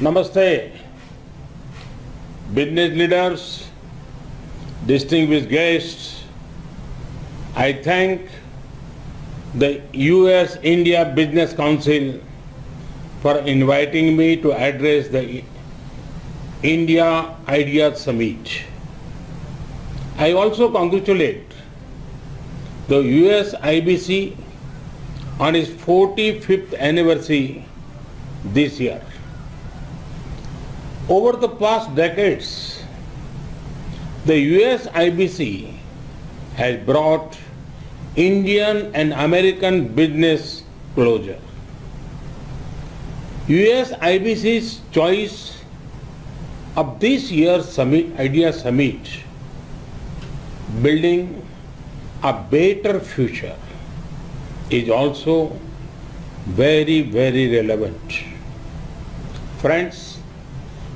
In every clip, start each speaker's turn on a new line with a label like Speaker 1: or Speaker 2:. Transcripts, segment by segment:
Speaker 1: Namaste. Business leaders, distinguished guests, I thank the US India Business Council for inviting me to address the India Ideas Summit. I also congratulate the US IBC on its 45th anniversary this year. Over the past decades, the US IBC has brought Indian and American business closer. US IBC's choice of this year's summit, Idea Summit, building a better future, is also very, very relevant. Friends,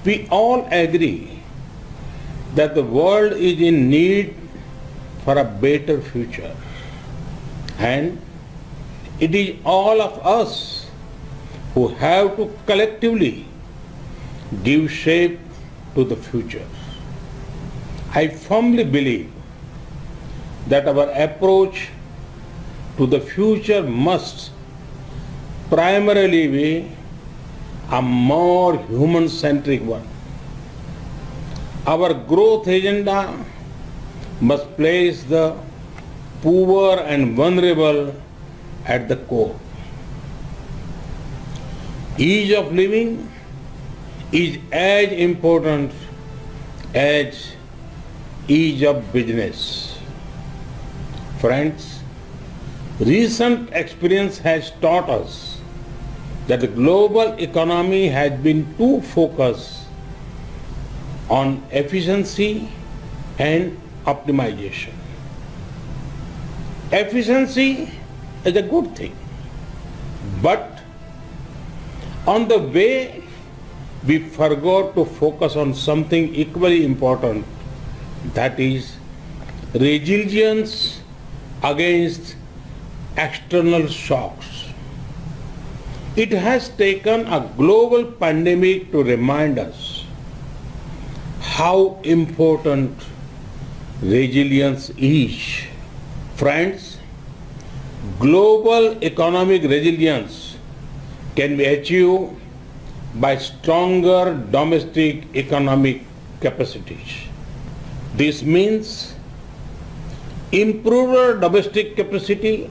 Speaker 1: we all agree that the world is in need for a better future. And it is all of us who have to collectively give shape to the future. I firmly believe that our approach to the future must primarily be a more human-centric one. Our growth agenda must place the poor and vulnerable at the core. Ease of living is as important as ease of business. Friends, recent experience has taught us that the global economy has been too focused on efficiency and optimization. Efficiency is a good thing, but on the way we forgot to focus on something equally important that is resilience against external shocks. It has taken a global pandemic to remind us how important resilience is. Friends, global economic resilience can be achieved by stronger domestic economic capacities. This means improved domestic capacity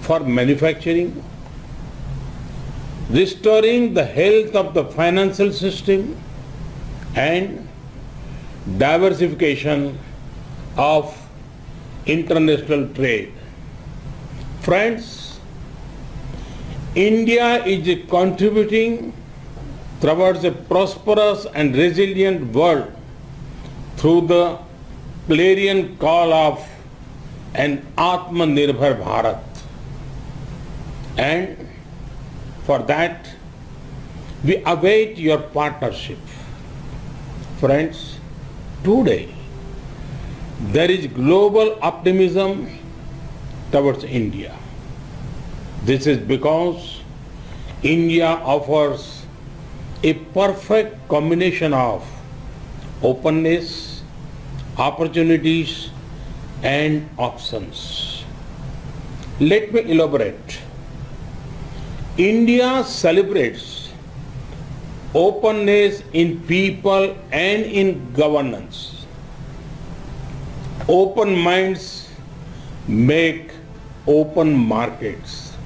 Speaker 1: for manufacturing, restoring the health of the financial system and diversification of international trade. Friends, India is contributing towards a prosperous and resilient world through the clarion call of an Atmanirbhar Bharat. And for that, we await your partnership. Friends, today there is global optimism towards India. This is because India offers a perfect combination of openness, opportunities and options. Let me elaborate. India celebrates openness in people and in governance. Open minds make open markets.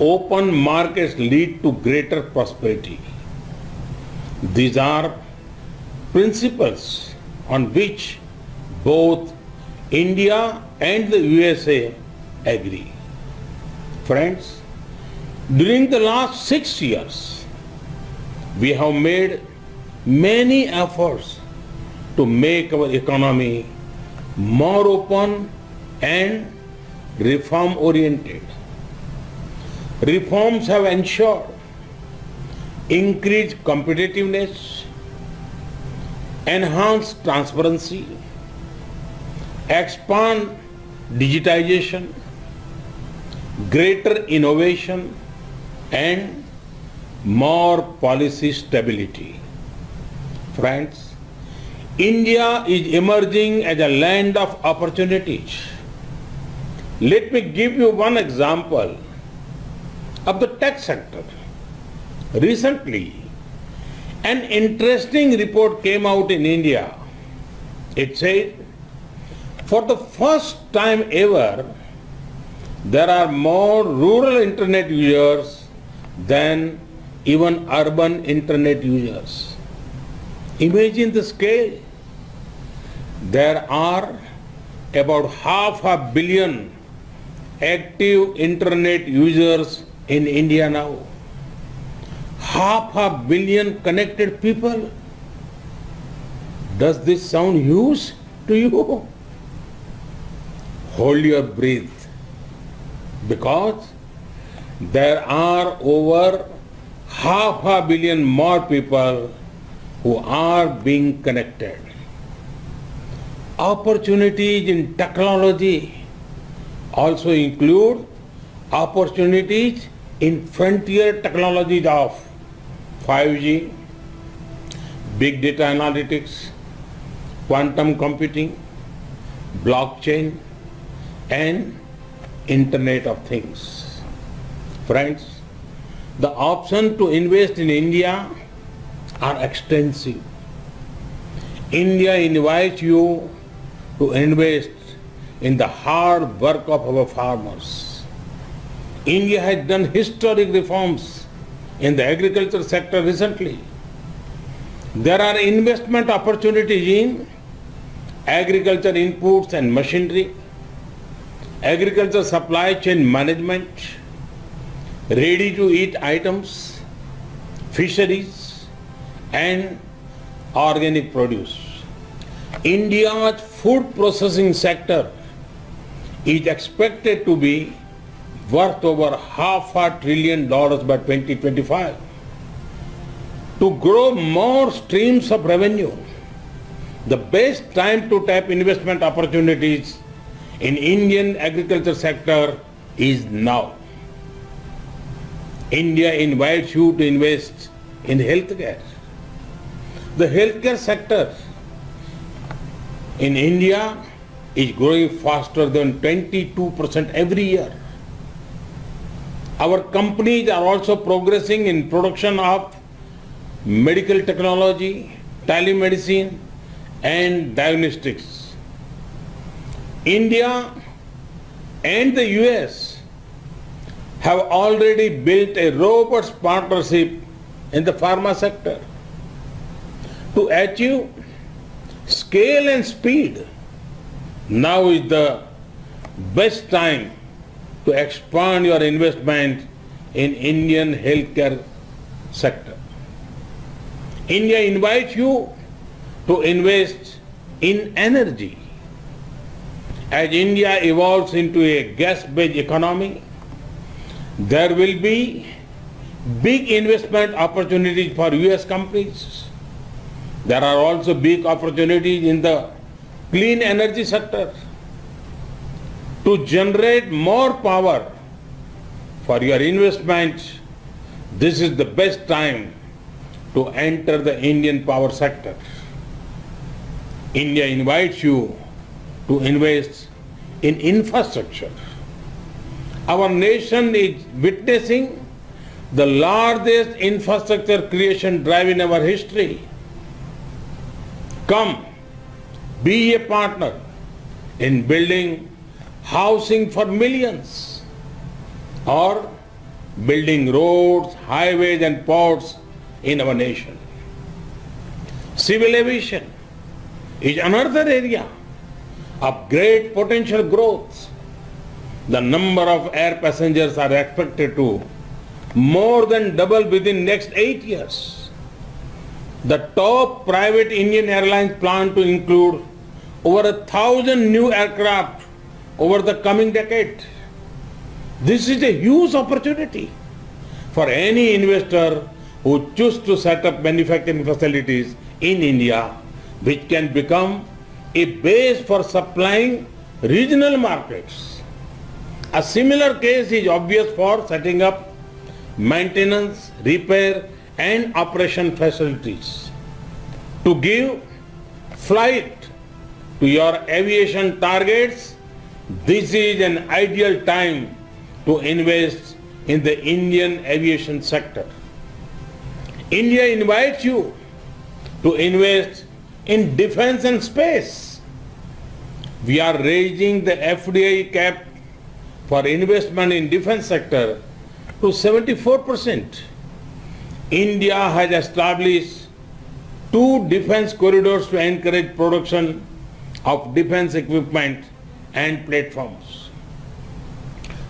Speaker 1: Open markets lead to greater prosperity. These are principles on which both India and the USA agree. Friends, during the last six years, we have made many efforts to make our economy more open and reform oriented. Reforms have ensured increased competitiveness, enhanced transparency, expand digitization, greater innovation and more policy stability. Friends, India is emerging as a land of opportunities. Let me give you one example of the tech sector. Recently, an interesting report came out in India. It said, for the first time ever, there are more rural internet users than even urban internet users. Imagine the scale. There are about half a billion active internet users in India now. Half a billion connected people. Does this sound huge to you? Hold your breath because there are over half a billion more people who are being connected. Opportunities in technology also include opportunities in frontier technologies of 5G, big data analytics, quantum computing, blockchain, and Internet of Things. Friends, the options to invest in India are extensive. India invites you to invest in the hard work of our farmers. India has done historic reforms in the agriculture sector recently. There are investment opportunities in agriculture inputs and machinery, agriculture supply chain management, ready to eat items, fisheries, and organic produce. India's food processing sector is expected to be worth over half a trillion dollars by 2025. To grow more streams of revenue, the best time to tap investment opportunities in Indian agriculture sector is now. India invites you to invest in healthcare. The healthcare sector in India is growing faster than 22% every year. Our companies are also progressing in production of medical technology, telemedicine and diagnostics. India and the US have already built a robust partnership in the pharma sector to achieve scale and speed. Now is the best time to expand your investment in Indian healthcare sector. India invites you to invest in energy. As India evolves into a gas-based economy, there will be big investment opportunities for US companies. There are also big opportunities in the clean energy sector to generate more power for your investments. This is the best time to enter the Indian power sector. India invites you to invest in infrastructure. Our nation is witnessing the largest infrastructure creation drive in our history. Come, be a partner in building housing for millions or building roads, highways and ports in our nation. Civil aviation is another area of great potential growth. The number of air passengers are expected to more than double within next eight years. The top private Indian airlines plan to include over a thousand new aircraft over the coming decade. This is a huge opportunity for any investor who choose to set up manufacturing facilities in India which can become a base for supplying regional markets. A similar case is obvious for setting up maintenance, repair and operation facilities. To give flight to your aviation targets, this is an ideal time to invest in the Indian aviation sector. India invites you to invest in defense and space. We are raising the FDI cap for investment in defense sector to 74%. India has established two defense corridors to encourage production of defense equipment and platforms.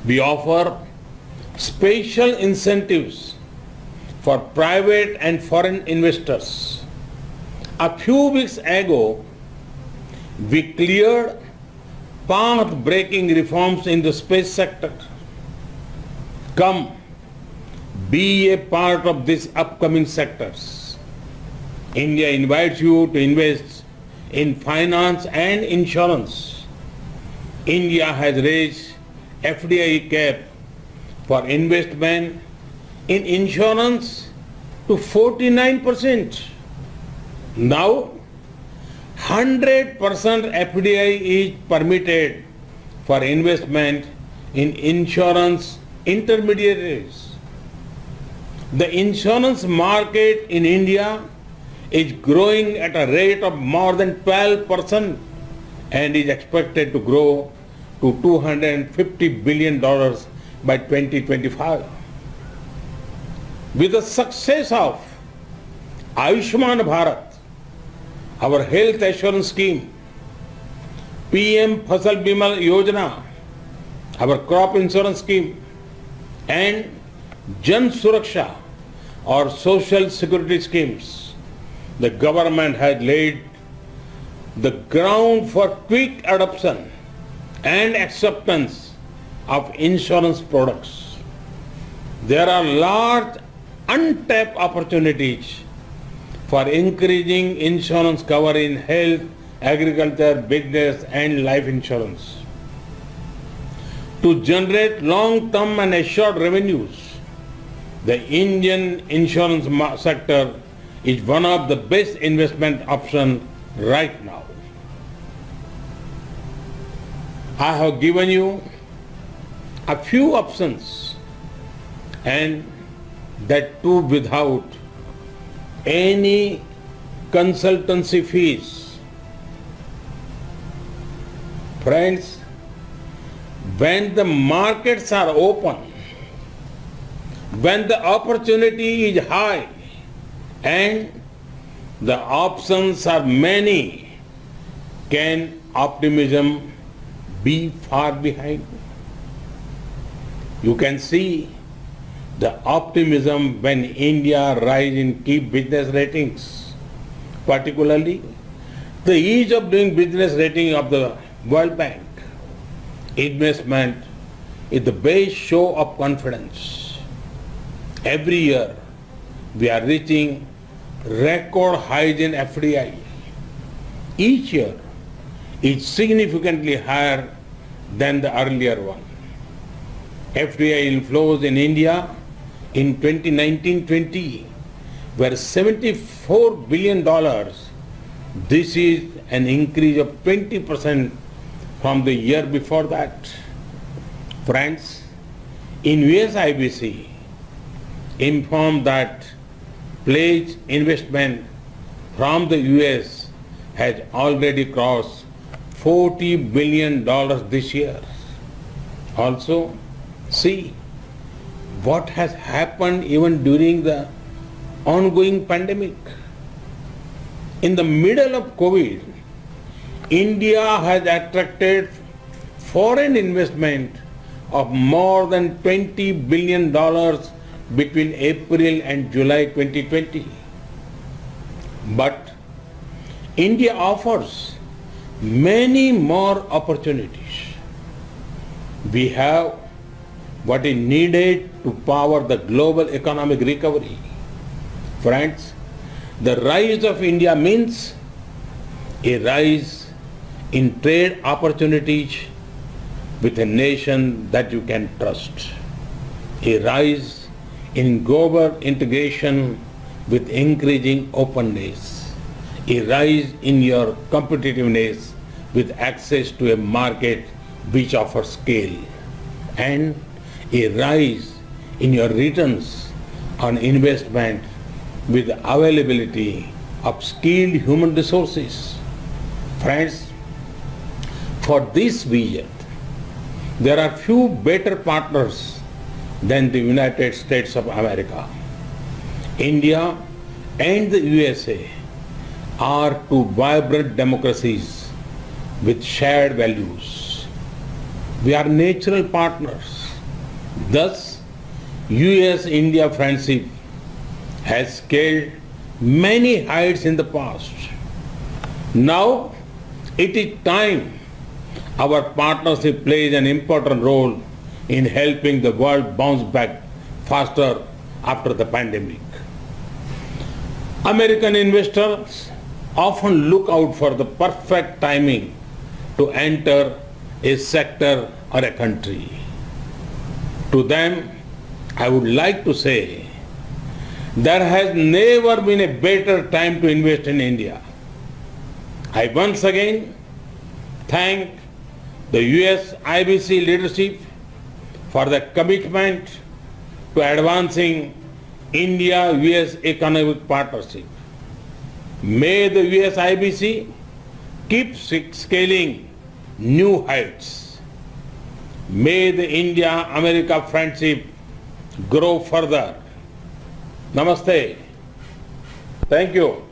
Speaker 1: We offer special incentives for private and foreign investors. A few weeks ago, we cleared path-breaking reforms in the space sector. Come, be a part of these upcoming sectors. India invites you to invest in finance and insurance. India has raised FDI cap for investment in insurance to 49%. Now, 100% FDI is permitted for investment in insurance intermediaries. The insurance market in India is growing at a rate of more than 12% and is expected to grow to $250 billion by 2025. With the success of Ayushman Bharat, our health assurance scheme, PM Fasal Bima Yojana, our crop insurance scheme, and Jan Suraksha, or social security schemes, the government has laid the ground for quick adoption and acceptance of insurance products. There are large untapped opportunities for increasing insurance cover in health, agriculture, business and life insurance. To generate long-term and assured revenues, the Indian insurance sector is one of the best investment options right now. I have given you a few options and that too without any consultancy fees. Friends, when the markets are open, when the opportunity is high and the options are many, can optimism be far behind? You can see the optimism when India rise in key business ratings, particularly the ease of doing business rating of the World Bank. Investment is the base show of confidence. Every year we are reaching record highs in FDI. Each year is significantly higher than the earlier one. FDI inflows in India in 2019-20 were 74 billion dollars. This is an increase of 20% from the year before that. Friends, in US IBC informed that pledged investment from the US has already crossed 40 billion dollars this year. Also, see what has happened even during the ongoing pandemic. In the middle of COVID, India has attracted foreign investment of more than 20 billion dollars between April and July 2020. But India offers many more opportunities. We have what is needed to power the global economic recovery. Friends, the rise of India means a rise in trade opportunities with a nation that you can trust. A rise in global integration with increasing openness, a rise in your competitiveness with access to a market which offers scale, and a rise in your returns on investment with availability of skilled human resources. Friends, for this vision, there are few better partners than the United States of America. India and the USA are two vibrant democracies with shared values. We are natural partners. Thus, US-India friendship has scaled many heights in the past. Now, it is time our partnership plays an important role in helping the world bounce back faster after the pandemic. American investors often look out for the perfect timing to enter a sector or a country. To them, I would like to say there has never been a better time to invest in India. I once again thank the US IBC leadership for the commitment to advancing India-US economic partnership. May the US IBC keep scaling new heights. May the India-America friendship grow further. Namaste. Thank you.